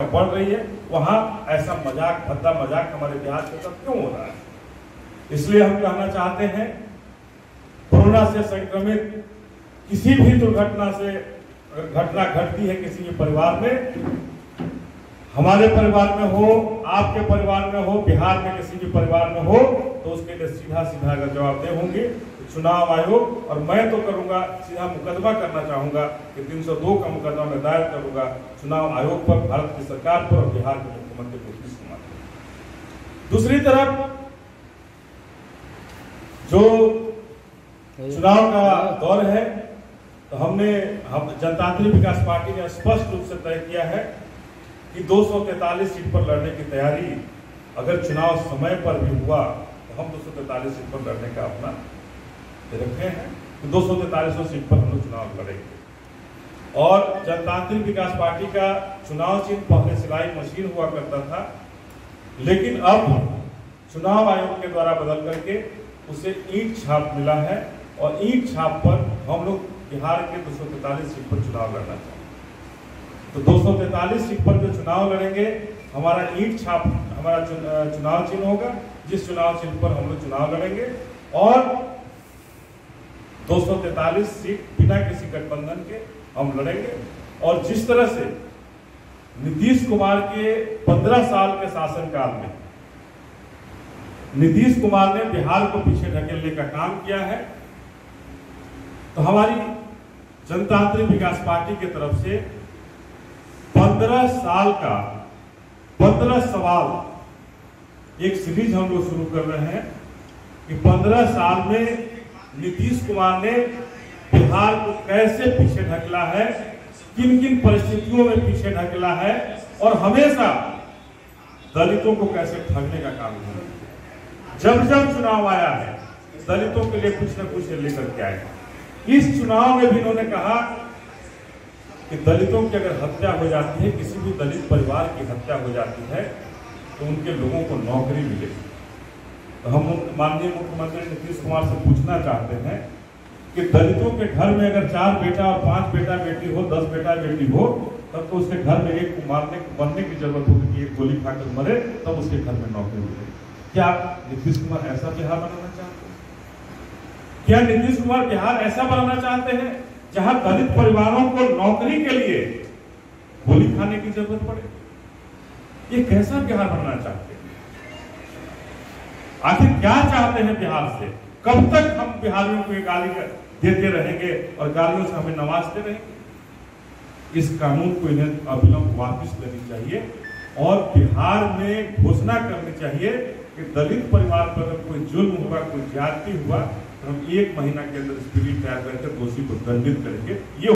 बढ़ रही है, वहाँ ऐसा मज़ाक, भद्दा मज़ाक हमारे बिहार के साथ क्यों हो रहा है? इसलिए हम कहना चाहते हैं, कोरोना से संक्रमित किसी भी दुर्घटना से, घटना घटती है किसी भी परिवार में, हमारे परिवार में हो, आपके परिवार में हो, बिहार में किसी भी परिवार में हो तो उसके लिए सीधा सीधा अगर जवाबदेह होंगे तो चुनाव आयोग, और मैं तो करूँगा, सीधा मुकदमा करना चाहूँगा कि 302 का मुकदमा मैं दायर करूँगा चुनाव आयोग पर, भारत की सरकार पर और बिहार के मुख्यमंत्री नीतीश कुमार। दूसरी तरफ़, जो चुनाव का दौर है तो हमने, हम जनतांत्रिक विकास पार्टी ने स्पष्ट रूप से तय किया है कि 243 सीट पर लड़ने की तैयारी, अगर चुनाव समय पर भी हुआ हम 243 सीट पर लड़ने का अपना रखे हैं कि 243 सीट पर हम लोग चुनाव लड़ेंगे। और जनतांत्रिक विकास पार्टी का चुनाव चिन्ह पहले सिलाई मशीन हुआ करता था, लेकिन अब चुनाव आयोग के द्वारा बदल करके उसे ईट छाप मिला है और ईंट छाप पर हम लोग बिहार के 243 सीट पर चुनाव लड़ना चाहते हैं। तो 243 सीट पर जो चुनाव लड़ेंगे, हमारा ईट छाप, हमारा चुनाव चिन्ह होगा जिस चुनाव चिन्ह पर हम लोग चुनाव लड़ेंगे और 243 सीट बिना किसी गठबंधन के हम लड़ेंगे। और जिस तरह से नीतीश कुमार के 15 साल के शासनकाल में नीतीश कुमार ने बिहार को पीछे ढकेलने का काम किया है तो हमारी जनतांत्रिक विकास पार्टी की तरफ़ से 15 साल का 15 सवाल एक सीरीज़ हम लोग शुरू कर रहे हैं कि 15 साल में नीतीश कुमार ने बिहार को कैसे पीछे ढकला है किन किन परिस्थितियों में पीछे ढकला है और हमेशा दलितों को कैसे ठगने का काम किया जब जब चुनाव आया है, दलितों के लिए कुछ न कुछ लेकर के आए। इस चुनाव में भी इन्होंने कहा कि दलितों की अगर हत्या हो जाती है, किसी भी दलित परिवार की हत्या हो जाती है तो उनके लोगों को नौकरी मिलेगी तो हम माननीय मुख्यमंत्री नीतीश कुमार से पूछना चाहते हैं कि दलितों के घर में अगर चार बेटा और पाँच बेटा बेटी हो, दस बेटा बेटी हो, तब तो उसके घर में एक मारने मरने की ज़रूरत होगी कि एक गोली खाकर मरे, तब उसके घर में नौकरी मिलेगी क्या नीतीश कुमार ऐसा बिहार बनाना चाहते हैं? क्या नीतीश कुमार बिहार ऐसा बनाना चाहते हैं जहाँ दलित परिवारों को नौकरी के लिए गोली खाने की ज़रूरत पड़े? ये कैसा बिहार बनना चाहते हैं? आखिर क्या चाहते हैं बिहार से? कब तक हम बिहारियों को ये गाली कर- देते रहेंगे और गालियों से हमें नवाजते रहेंगे? इस कानून को इन्हें अविलंब वापस लेनी चाहिए और बिहार में घोषणा करनी चाहिए कि दलित परिवार पर अगर कोई जुल्म हुआ, कोई ज्यादती हुआ तो हम एक महीना के अंदर स्पिरिट तैयार करके दोषी को दंडित करेंगे। ये